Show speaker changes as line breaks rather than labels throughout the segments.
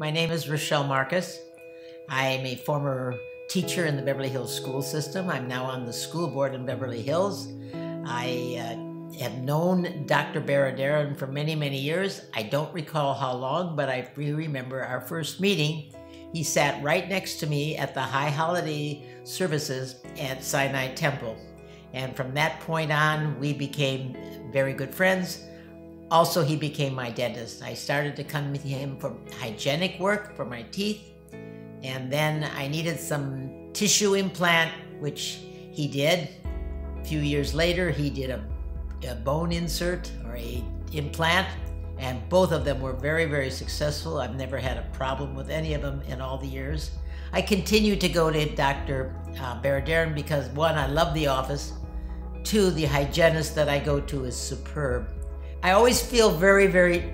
My name is Rachelle Marcus. I am a former teacher in the Beverly Hills school system. I'm now on the school board in Beverly Hills. I uh, have known Dr. Baradaran for many, many years. I don't recall how long, but I remember our first meeting. He sat right next to me at the high holiday services at Sinai Temple. And from that point on, we became very good friends. Also, he became my dentist. I started to come to him for hygienic work for my teeth. And then I needed some tissue implant, which he did. A few years later, he did a, a bone insert or a implant, and both of them were very, very successful. I've never had a problem with any of them in all the years. I continue to go to Dr. Uh, because one, I love the office. Two, the hygienist that I go to is superb. I always feel very, very,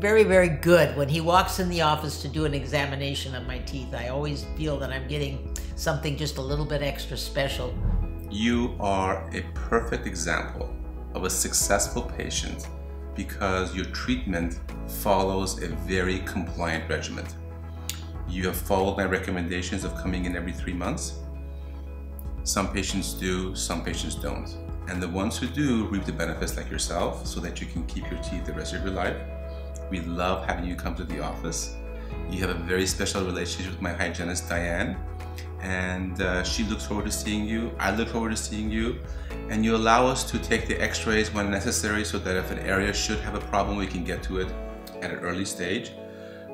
very, very good when he walks in the office to do an examination of my teeth. I always feel that I'm getting something just a little bit extra special.
You are a perfect example of a successful patient because your treatment follows a very compliant regimen. You have followed my recommendations of coming in every three months. Some patients do, some patients don't. And the ones who do reap the benefits like yourself so that you can keep your teeth the rest of your life. We love having you come to the office. You have a very special relationship with my hygienist, Diane, and uh, she looks forward to seeing you. I look forward to seeing you. And you allow us to take the x-rays when necessary so that if an area should have a problem, we can get to it at an early stage.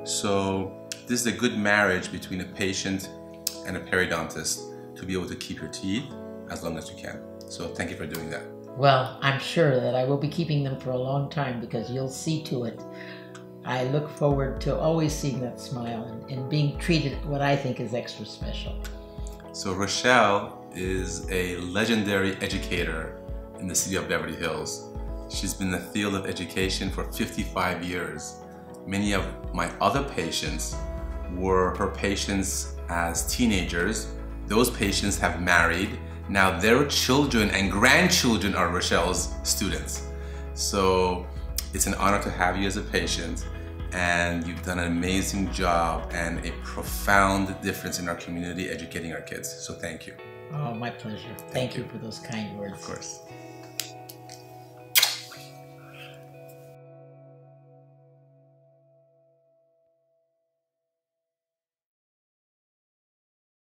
So this is a good marriage between a patient and a periodontist to be able to keep your teeth as long as you can. So thank you for doing that.
Well, I'm sure that I will be keeping them for a long time because you'll see to it. I look forward to always seeing that smile and, and being treated what I think is extra special.
So Rachelle is a legendary educator in the city of Beverly Hills. She's been in the field of education for 55 years. Many of my other patients were her patients as teenagers. Those patients have married now their children and grandchildren are Rachelle's students. So it's an honor to have you as a patient and you've done an amazing job and a profound difference in our community educating our kids. So thank you.
Oh, my pleasure. Thank, thank you. you for those kind words.
Of course.